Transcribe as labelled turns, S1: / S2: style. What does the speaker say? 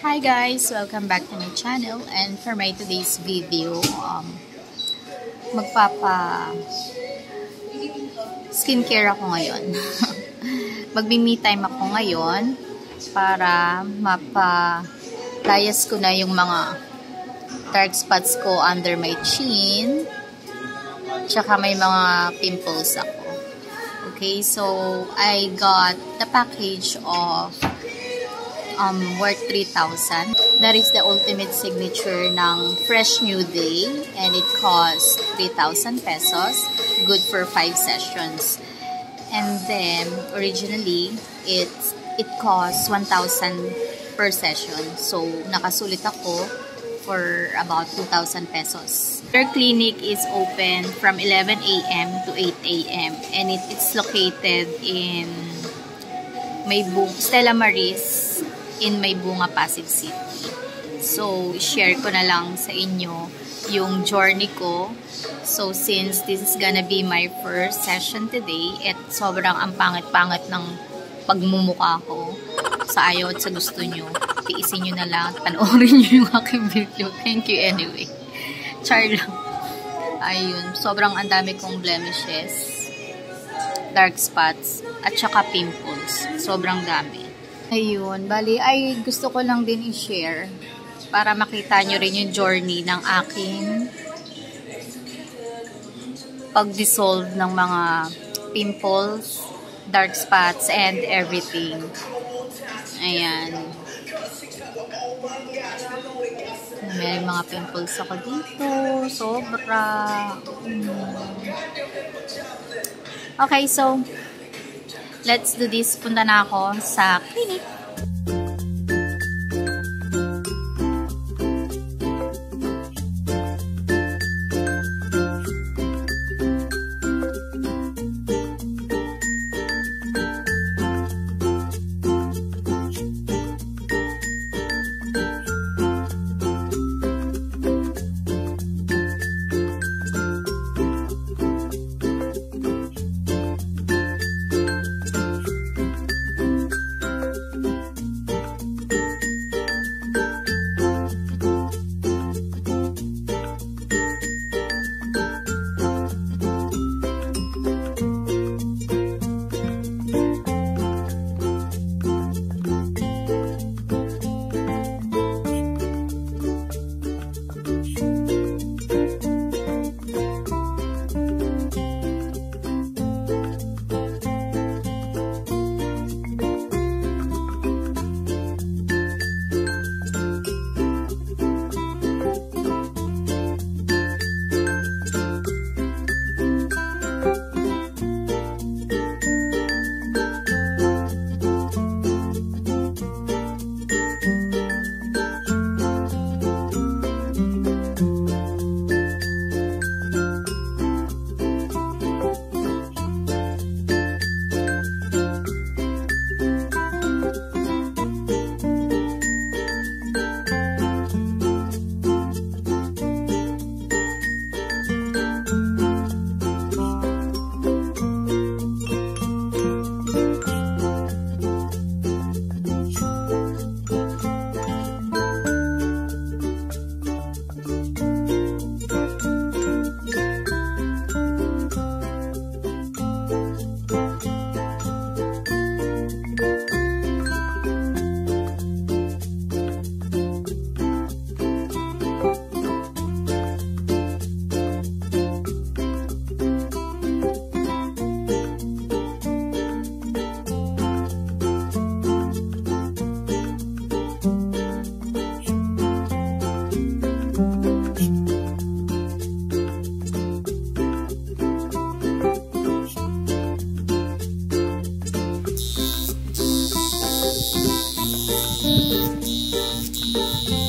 S1: Hi guys! Welcome back to my channel and for my today's video, um, magpapa skincare ako ngayon. Magmi-me time ako ngayon para mapa-layas ko na yung mga dark spots ko under my chin. Tsaka may mga pimples ako. Okay, so I got the package of um, worth 3,000. That is the ultimate signature ng Fresh New Day and it costs 3,000 pesos. Good for 5 sessions. And then, originally, it, it costs 1,000 per session. So, nakasulit ako for about 2,000 pesos. Their clinic is open from 11 a.m. to 8 a.m. and it, it's located in Maybung, Stella Maris in Maybunga, Pasig City. So, share ko na lang sa inyo yung journey ko. So, since this is gonna be my first session today, at sobrang ang pangit-pangit ng pagmumuka ko sa ayaw at sa gusto nyo, tiisin nyo na lang at panoorin nyo yung aking video. Thank you anyway. Char lang. Ayun, sobrang ang dami kong blemishes, dark spots, at saka pimples. Sobrang dami. Ayun, bali, ay gusto ko lang din i-share para makita nyo rin yung journey ng aking pag-dissolve ng mga pimples, dark spots, and everything. Ayan. May mga pimples ako dito. Sobra. Hmm. Okay, so, let's do this. Punta na ako sa clinic. Thank you.